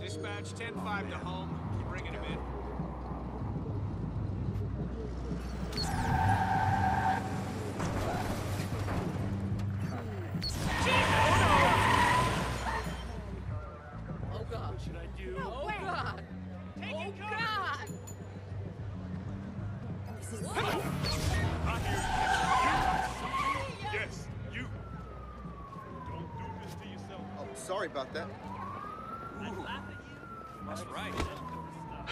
Dispatch 10-5 to home. Bringing him in. Oh God, should I do? No, oh, God. God! Take oh, God. Sorry about that. That's right.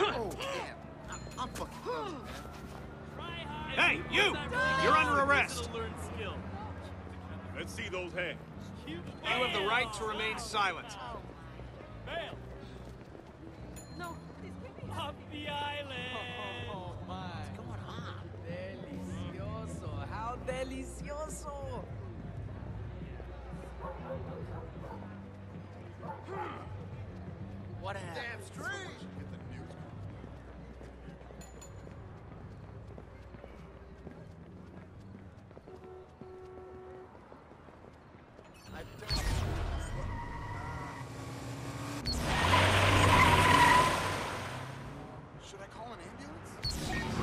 Oh, damn. I'm, I'm fucking clumsy. Hey, you! You're under arrest. Let's see those hands. You have the right to remain silent. Bam! No, please give me Off the island! Oh, oh, oh my. What's going on? Delicioso. How delicioso. What happened? Damn strange. Should I call an ambulance?